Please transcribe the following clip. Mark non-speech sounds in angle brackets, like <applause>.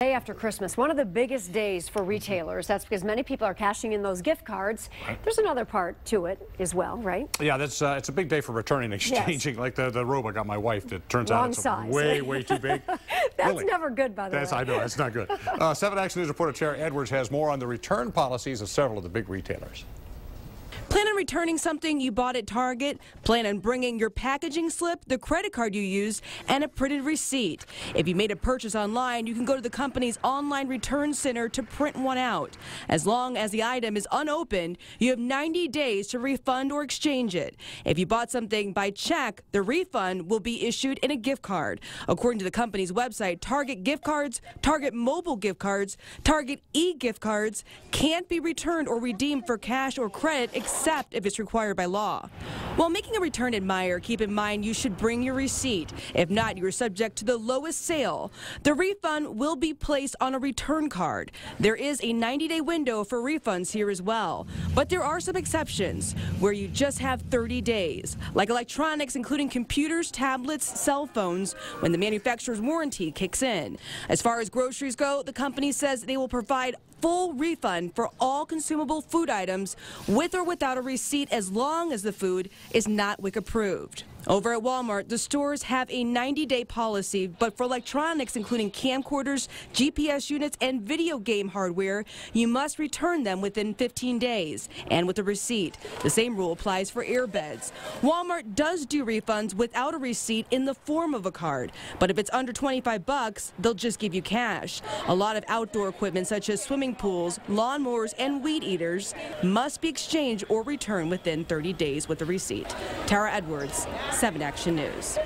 Day after Christmas, one of the biggest days for retailers. That's because many people are cashing in those gift cards. Right. There's another part to it as well, right? Yeah, that's uh, it's a big day for returning and exchanging. Like the, the robe I got my wife that turns out it's size. way, <laughs> way too big. That's Really. never good, by the That's, way. I know, that's not good. <laughs> Uh, 7 Action News reporter Tara Edwards has more on the return policies of several of the big retailers. Plan on returning something you bought at Target? Plan on bringing your packaging slip, the credit card you used, and a printed receipt. If you made a purchase online, you can go to the company's online return center to print one out. As long as the item is unopened, you have 90 days to refund or exchange it. If you bought something by check, the refund will be issued in a gift card. According to the company's website, Target gift cards, Target mobile gift cards, Target e-gift cards can't be returned or redeemed for cash or credit except if it's required by law. While making a return at Meijer, keep in mind you should bring your receipt. If not, you are subject to the lowest sale. The refund will be placed on a return card. There is a 90-day window for refunds here as well. But there are some exceptions where you just have 30 days, like electronics including computers, tablets, cell phones, when the manufacturer's warranty kicks in. As far as groceries go, the company says they will provide full refund for all consumable food items with or a receipt as long as the food is not WIC approved. Over at Walmart, the stores have a 90-day policy, but for electronics, including camcorders, GPS units, and video game hardware, you must return them within 15 days and with a receipt. The same rule applies for earbuds. Walmart does do refunds without a receipt in the form of a card, but if it's under 25 bucks, they'll just give you cash. A lot of outdoor equipment such as swimming pools, lawnmowers, and weed eaters must be exchanged or returned within 30 days with a receipt. Tara Edwards, 7 Action News.